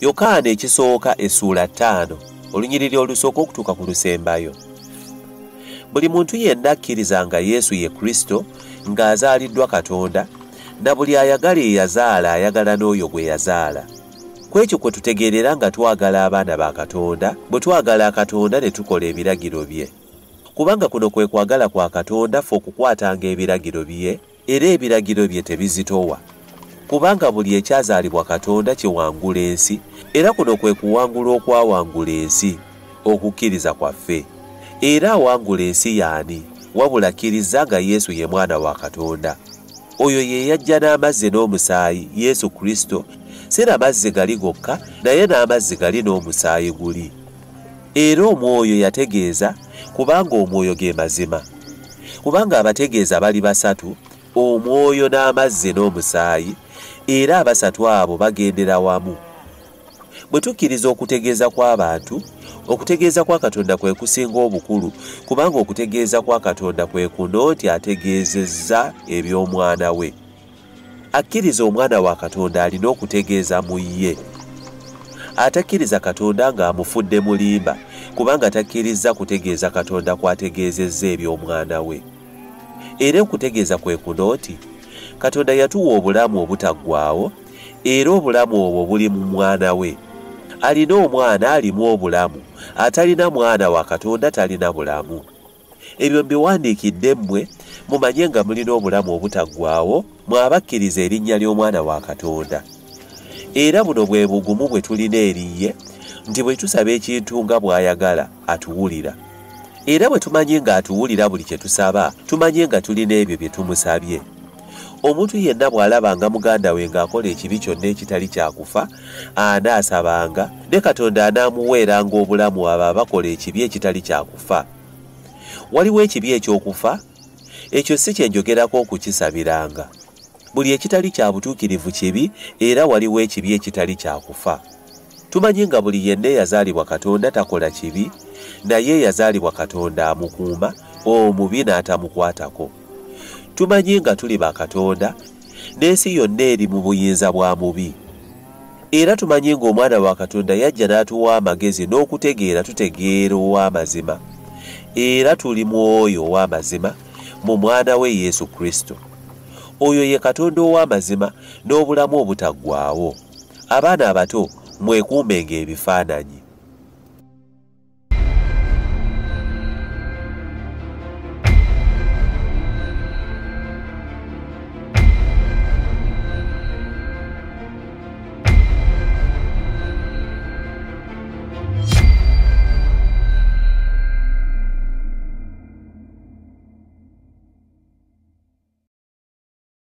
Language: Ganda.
yokaana ekisooka essuula ttaano olunyiriri olusooka okutuuka ku lusembayo. Buli muntu yenna akkiriza nga yesu ye kristo ng'azaaliddwa katonda na buli ayagala eyazaala ayagala n'oyo gwe yazaala. Ku ekyo kwe tutegeerera nga twagala abaana ba katonda bwe twagala katonda ne tukola ebiragiro bye. Kubanga kuno kwe kwagala kwa katonda ffe okukwatanga ebiragiro bye era ebiragiro bye tebizitowa kubanga buli ekyazaalibwa katonda kiwangula ensi era kuno kwe kuwangula okwawangula ensi okukkiriza kwaffe. Era awangula ensi yaani wabula kkiriza nga yesu ye mwana wa katonda. Oyo ye yajja n'amazzi n'omusaayi yesu kristo si na mazzi gali gokka naye n'amazzi gali n'omusaayi guli. Era omwoyo yategeeza kubanga omwoyo ge mazima. Kubanga abategeeza bali basatu omwoyo n'amazzi n'omusaayi era abasatu abo bagendera wamu. Bwe tukkiriza okutegeeza kw'abantu okutegeeza kwa katonda kwe kusinga obukulu kubanga okutegeeza kwa katonda kwe kuno nti ategeezezza eby'omwana we. Akkiriza omwana wa katonda alina okutegeeza mu ye. Atakkiriza katonda ng'amufudde mulimba kubanga takkiriza kutegeeza katonda kwategeezezza eby'omwana we. Era okutegeeza kwe kuno nti katonda yatuwa obulamu obutaggwaawo era obulamu obwo buli mu mwana we. Alina omwana alimu obulamu atalina mwana wa katonda talina bulamu. Ebyo mbiwandiikidde mmwe mumanye nga mulina obulamu obutaggwaawo mwabakkiriza erinnya ly'omwana wa katonda. Era buno bwe bugumu bwe tulina eriye nti bwe tusaba ekintu nga bw'ayagala atuwulira. Era bwe tumanyi ng'atuwulira buli kye tusaba tumanye nga tulina ebyo bye tumusabye omuntu yenna bw'alabanga muganda we ng'akola ekibi kyonna ekitali kyakufa anaasabanga ne katonda anaamuweeranga obulamu abo abakola ekibi ekitali kyakufa waliwo ekibi ekyokufa? Ekyo si kye njogerako okukisabiranga. Buli ekitali kya butuukirivu kibi era waliwo ekibi ekitali kyakufa tumanyi nga buli yenna eyazaalibwa katonda takola kibi naye eyazaalibwa katonda amukuuma omubi n'atamukwatako tumanyi nga tuli bakatonda n'ensi yonna eri mu buyinza bwa mubi. Era tumanyi ng'omwana wa katonda yajja n'atuwa amagezi n'okutegeera tutegeera ow'amazima. Era tuli mu oyo ow'amazima mu mwana we yesu kristo. Oyo ye katonda ow'amazima n'obulamu obutaggwaawo. Abaana abato mwekuumenga ebifaananyi